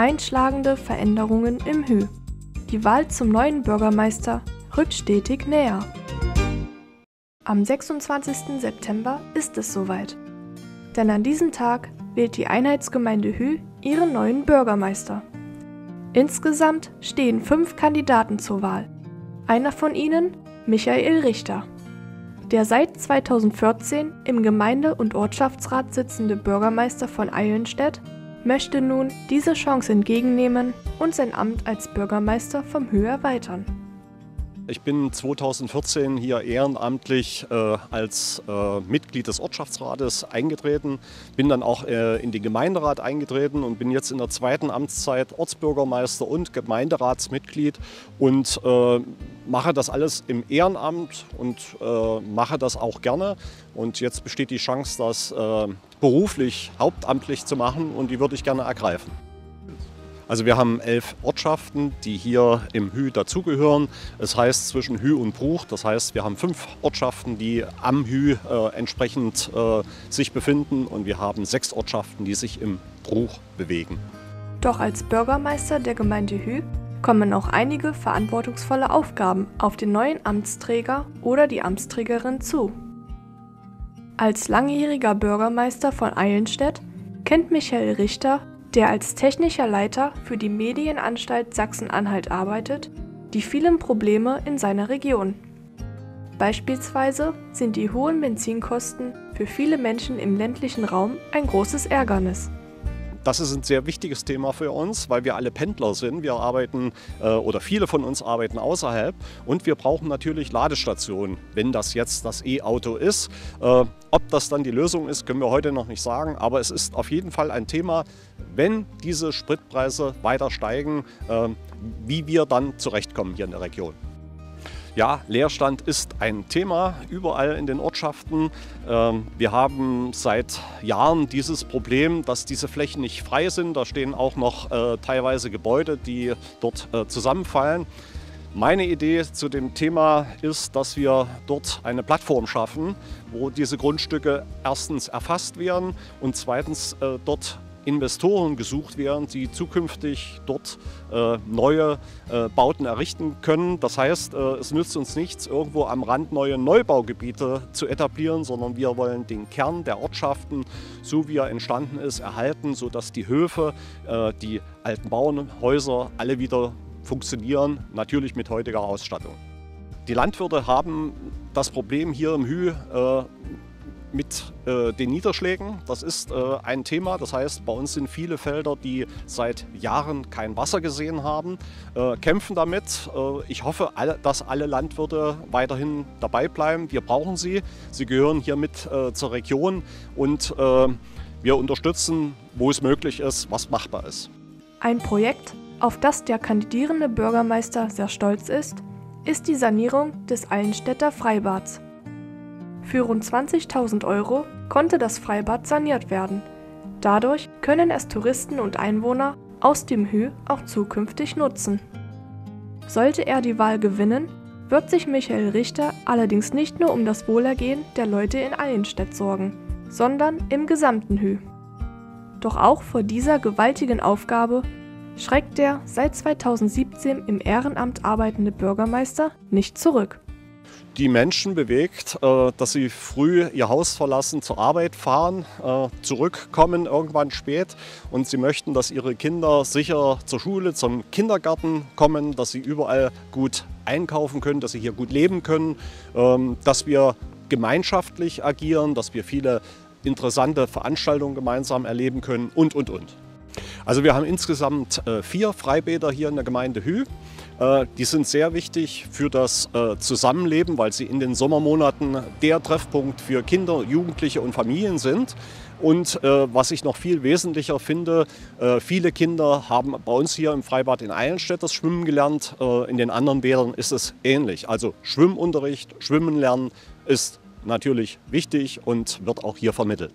Einschlagende Veränderungen im Hü. Die Wahl zum neuen Bürgermeister rückt stetig näher. Am 26. September ist es soweit. Denn an diesem Tag wählt die Einheitsgemeinde Hü ihren neuen Bürgermeister. Insgesamt stehen fünf Kandidaten zur Wahl. Einer von ihnen Michael Richter. Der seit 2014 im Gemeinde- und Ortschaftsrat sitzende Bürgermeister von Eilenstedt möchte nun diese Chance entgegennehmen und sein Amt als Bürgermeister vom Hü erweitern. Ich bin 2014 hier ehrenamtlich äh, als äh, Mitglied des Ortschaftsrates eingetreten, bin dann auch äh, in den Gemeinderat eingetreten und bin jetzt in der zweiten Amtszeit Ortsbürgermeister und Gemeinderatsmitglied und äh, mache das alles im Ehrenamt und äh, mache das auch gerne. Und jetzt besteht die Chance, das äh, beruflich, hauptamtlich zu machen und die würde ich gerne ergreifen. Also wir haben elf Ortschaften, die hier im Hü dazugehören. Es heißt zwischen Hü und Bruch. Das heißt, wir haben fünf Ortschaften, die am Hü äh, entsprechend äh, sich befinden und wir haben sechs Ortschaften, die sich im Bruch bewegen. Doch als Bürgermeister der Gemeinde Hü kommen auch einige verantwortungsvolle Aufgaben auf den neuen Amtsträger oder die Amtsträgerin zu. Als langjähriger Bürgermeister von Eilenstedt kennt Michael Richter der als technischer Leiter für die Medienanstalt Sachsen-Anhalt arbeitet, die vielen Probleme in seiner Region. Beispielsweise sind die hohen Benzinkosten für viele Menschen im ländlichen Raum ein großes Ärgernis. Das ist ein sehr wichtiges Thema für uns, weil wir alle Pendler sind. Wir arbeiten äh, oder viele von uns arbeiten außerhalb und wir brauchen natürlich Ladestationen, wenn das jetzt das E-Auto ist. Äh, ob das dann die Lösung ist, können wir heute noch nicht sagen, aber es ist auf jeden Fall ein Thema, wenn diese Spritpreise weiter steigen, äh, wie wir dann zurechtkommen hier in der Region. Ja, Leerstand ist ein Thema überall in den Ortschaften. Ähm, wir haben seit Jahren dieses Problem, dass diese Flächen nicht frei sind. Da stehen auch noch äh, teilweise Gebäude, die dort äh, zusammenfallen. Meine Idee zu dem Thema ist, dass wir dort eine Plattform schaffen, wo diese Grundstücke erstens erfasst werden und zweitens äh, dort Investoren gesucht werden, die zukünftig dort äh, neue äh, Bauten errichten können. Das heißt, äh, es nützt uns nichts, irgendwo am Rand neue Neubaugebiete zu etablieren, sondern wir wollen den Kern der Ortschaften, so wie er entstanden ist, erhalten, sodass die Höfe, äh, die alten Bauernhäuser alle wieder funktionieren, natürlich mit heutiger Ausstattung. Die Landwirte haben das Problem hier im Hü äh, mit äh, den Niederschlägen. Das ist äh, ein Thema. Das heißt, bei uns sind viele Felder, die seit Jahren kein Wasser gesehen haben, äh, kämpfen damit. Äh, ich hoffe, alle, dass alle Landwirte weiterhin dabei bleiben. Wir brauchen sie. Sie gehören hier mit äh, zur Region und äh, wir unterstützen, wo es möglich ist, was machbar ist. Ein Projekt, auf das der kandidierende Bürgermeister sehr stolz ist, ist die Sanierung des Allenstädter Freibads. Für rund 20.000 Euro konnte das Freibad saniert werden. Dadurch können es Touristen und Einwohner aus dem Hü auch zukünftig nutzen. Sollte er die Wahl gewinnen, wird sich Michael Richter allerdings nicht nur um das Wohlergehen der Leute in Eilenstedt sorgen, sondern im gesamten Hü. Doch auch vor dieser gewaltigen Aufgabe schreckt der seit 2017 im Ehrenamt arbeitende Bürgermeister nicht zurück die Menschen bewegt, äh, dass sie früh ihr Haus verlassen, zur Arbeit fahren, äh, zurückkommen irgendwann spät und sie möchten, dass ihre Kinder sicher zur Schule, zum Kindergarten kommen, dass sie überall gut einkaufen können, dass sie hier gut leben können, ähm, dass wir gemeinschaftlich agieren, dass wir viele interessante Veranstaltungen gemeinsam erleben können und, und, und. Also wir haben insgesamt äh, vier Freibäder hier in der Gemeinde Hü. Äh, die sind sehr wichtig für das äh, Zusammenleben, weil sie in den Sommermonaten der Treffpunkt für Kinder, Jugendliche und Familien sind. Und äh, was ich noch viel wesentlicher finde, äh, viele Kinder haben bei uns hier im Freibad in Eilenstedt das Schwimmen gelernt. Äh, in den anderen Bädern ist es ähnlich. Also Schwimmunterricht, Schwimmen lernen ist natürlich wichtig und wird auch hier vermittelt.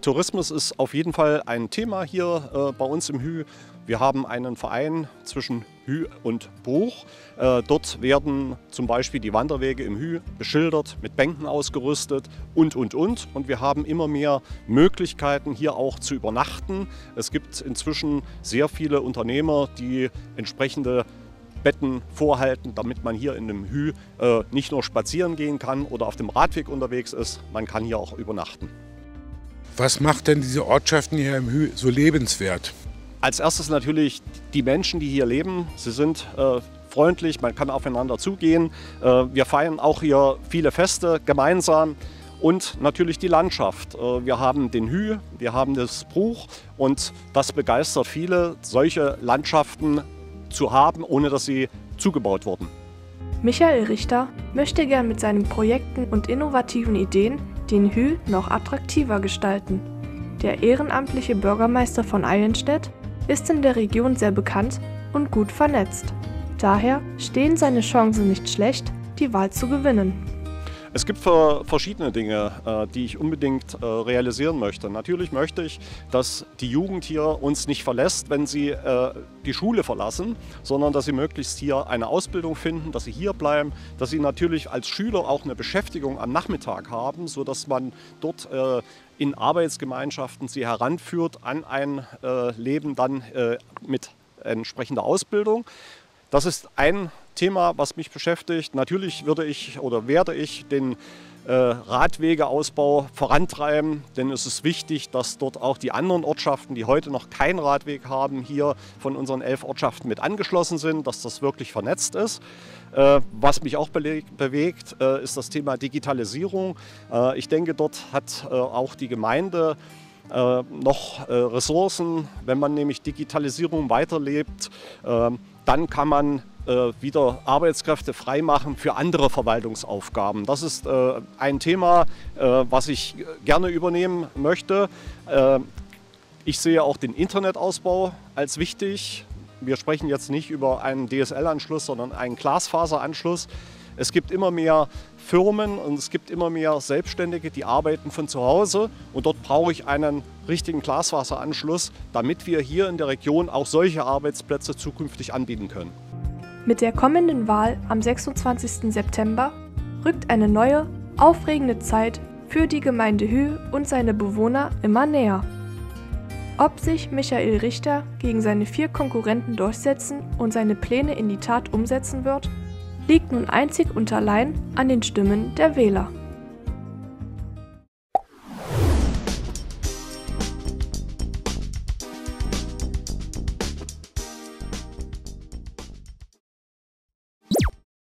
Tourismus ist auf jeden Fall ein Thema hier äh, bei uns im Hü. Wir haben einen Verein zwischen Hü und Bruch. Äh, dort werden zum Beispiel die Wanderwege im Hü beschildert, mit Bänken ausgerüstet und, und, und. Und wir haben immer mehr Möglichkeiten, hier auch zu übernachten. Es gibt inzwischen sehr viele Unternehmer, die entsprechende Betten vorhalten, damit man hier in dem Hü äh, nicht nur spazieren gehen kann oder auf dem Radweg unterwegs ist, man kann hier auch übernachten. Was macht denn diese Ortschaften hier im Hü so lebenswert? Als erstes natürlich die Menschen, die hier leben. Sie sind äh, freundlich, man kann aufeinander zugehen. Äh, wir feiern auch hier viele Feste gemeinsam und natürlich die Landschaft. Äh, wir haben den Hü, wir haben das Bruch und das begeistert viele, solche Landschaften zu haben, ohne dass sie zugebaut wurden. Michael Richter möchte gern mit seinen Projekten und innovativen Ideen den Hü noch attraktiver gestalten. Der ehrenamtliche Bürgermeister von Eilenstedt ist in der Region sehr bekannt und gut vernetzt. Daher stehen seine Chancen nicht schlecht, die Wahl zu gewinnen. Es gibt verschiedene Dinge, äh, die ich unbedingt äh, realisieren möchte. Natürlich möchte ich, dass die Jugend hier uns nicht verlässt, wenn sie äh, die Schule verlassen, sondern dass sie möglichst hier eine Ausbildung finden, dass sie hier bleiben, dass sie natürlich als Schüler auch eine Beschäftigung am Nachmittag haben, sodass man dort in Arbeitsgemeinschaften sie heranführt an ein Leben dann mit entsprechender Ausbildung. Das ist ein Thema, was mich beschäftigt. Natürlich würde ich oder werde ich den äh, Radwegeausbau vorantreiben, denn es ist wichtig, dass dort auch die anderen Ortschaften, die heute noch keinen Radweg haben, hier von unseren elf Ortschaften mit angeschlossen sind, dass das wirklich vernetzt ist. Äh, was mich auch bewegt, äh, ist das Thema Digitalisierung. Äh, ich denke, dort hat äh, auch die Gemeinde äh, noch Ressourcen. Wenn man nämlich Digitalisierung weiterlebt, dann kann man äh, wieder Arbeitskräfte freimachen für andere Verwaltungsaufgaben. Das ist äh, ein Thema, äh, was ich gerne übernehmen möchte. Ich sehe auch den Internetausbau als wichtig. Wir sprechen jetzt nicht über einen DSL-Anschluss, sondern einen Glasfaseranschluss. Es gibt immer mehr Firmen und es gibt immer mehr Selbstständige, die arbeiten von zu Hause und dort brauche ich einen richtigen Glasfaseranschluss, damit wir hier in der Region auch solche Arbeitsplätze zukünftig anbieten können. Mit der kommenden Wahl am 26. September rückt eine neue, aufregende Zeit für die Gemeinde Hü und seine Bewohner immer näher. Ob sich Michael Richter gegen seine vier Konkurrenten durchsetzen und seine Pläne in die Tat umsetzen wird, liegt nun einzig und allein an den Stimmen der Wähler.